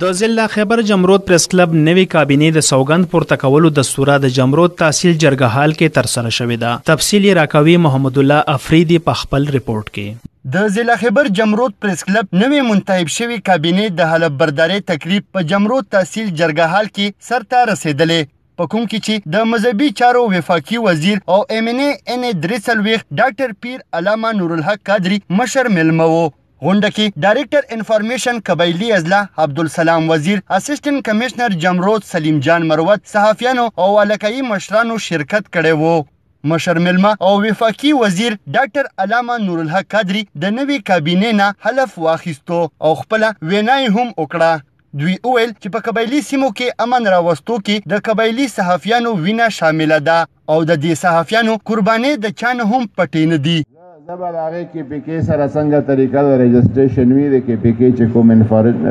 د ضلع خیبر جمرود پریس کلب نوې کابینې د سوګند پورته کولو دستوره د جمرود تحصیل جرګه هال کې ترسره شوې ده تفصیل یې راکوي محمد الله افریدي په خپل رپورټ کې د ضلع خیبر جمرود پریس کلب نوې منتخب شوې کابینې د حلف بردارۍ تقریب په جمرود تحصیل جرګه هال کې سرته رسیدلې په کوم کې چې د مذهبي چارو وفاقي وزیر او ایم ان ای ان ای درې څلوېښت ډاکټر پیر علامه نورالحق قادري مشر مېلمه و غونډه کې ډایرکټر انفارمیشن قبایلي اضلاع عبدالسلام وزیر، اسسټنټ کمشنر جمرود سلیم جان مروت، صحافیانو او علاقايي مشرانو شرکت کړی و. مشر مېلمه او وفاقي وزیر ډاکټر علامه نورالحق قدري د نوې کابینې نه حلف واخیستو او خپله وینا یې هم وکړه. دوی وویل چې په قبایلي سیمو کې امن راوستو کې د قبایلي صحافیانو وینه شامله ده. او د دې صحافیانو قربانې د چا نه هم پټې نه دي. زه به د هغې کې پي کې سره څنګه طریقه د رجسټریشن وي، د کې پي کې چې کوم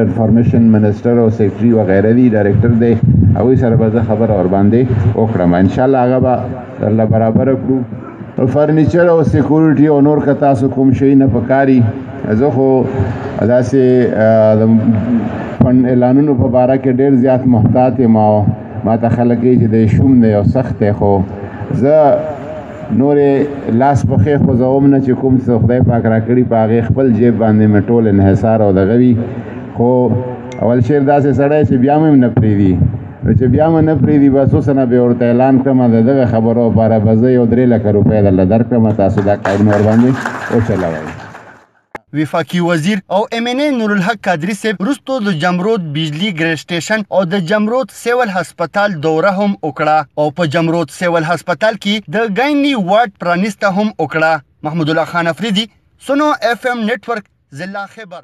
انفارمیشن منسټر او سیکرټري وغیره دي، ډایرکټر دی، هغوی سره به زه خبره ورباندې وکړم. ان شاء الله هغه به درله برابره کړو. فرنیچر او سیکورټي او نور که تاسو کوم شی نه پکاري، زه خو داسې د اعلانونو په باره کې ډېر زیات محتاط یم او ما ته خلک یې چې د شوم دی او سخت دی خو زه نورې لاس په ښې خوځوم نه چې کوم څه خدای پاک را کړي په هغې خپل جیب باندې مې ټول انحصار او دغه وي خو اول شعر داسې سړی چې بیا مې نه پرېږدي نو چې بیا مې نه پرېږدي بس اوس نه به ورته اعلان کړم د دغه خبرو لپاره به زه یو درې لکه روپۍ درله درکړم تاسو دا کارونه ورباندې وچلوئ وفاقي وزیر او ایم این اې نورالحق قادري صیب وروسته د جمرود بجلي ګریډ سټیشن او د جمرود سیول هسپتال دوره هم وکړه او په جمرود سیول هسپتال کې د ګایني وارډ پرانیسته هم وکړه محمود الله خان افریدي سنو اف ام نتورک ضلع خیبر